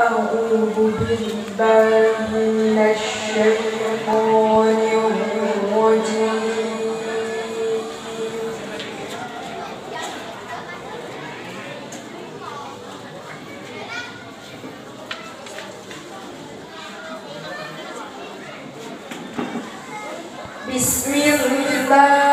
أعوذ بالله من الشيطان بسم الله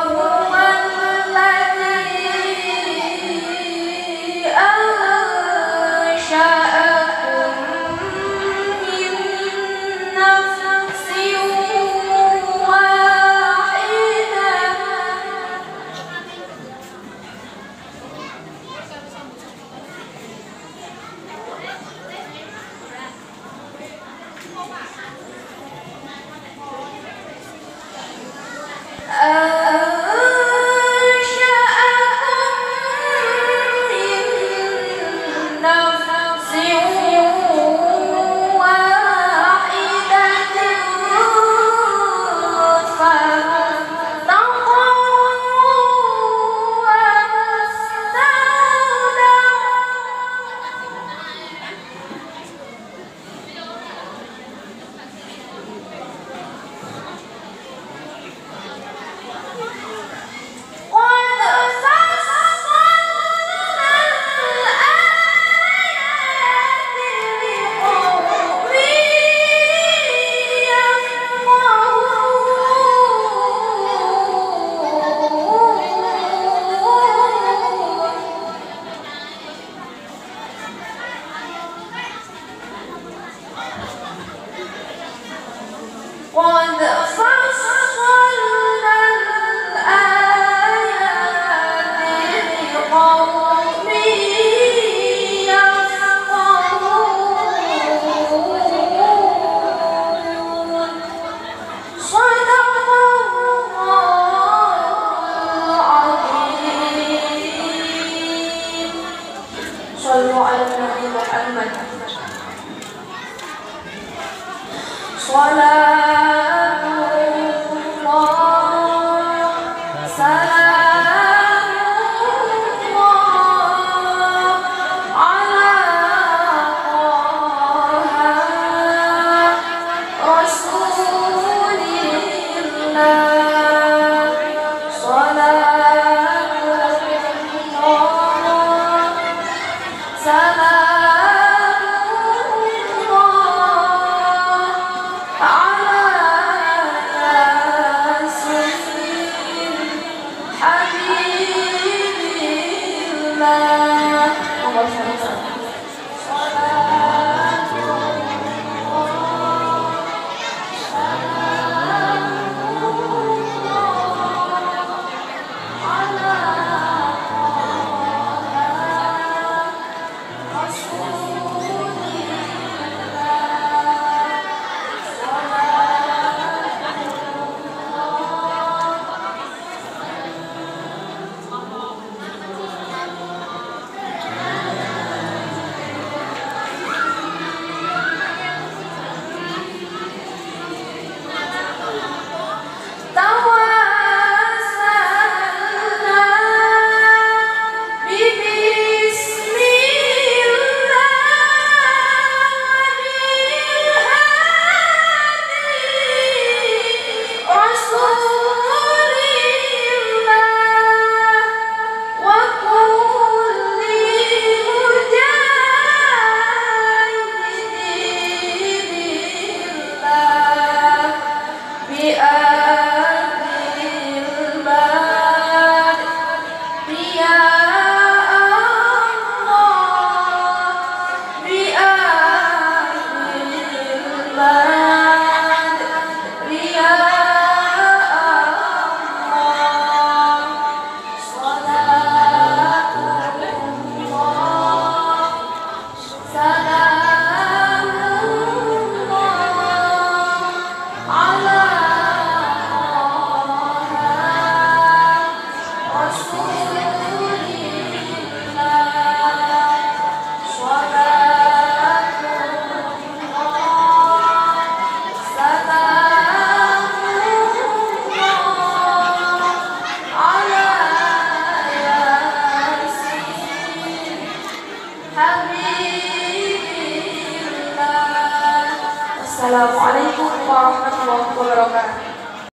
Oh. One, love.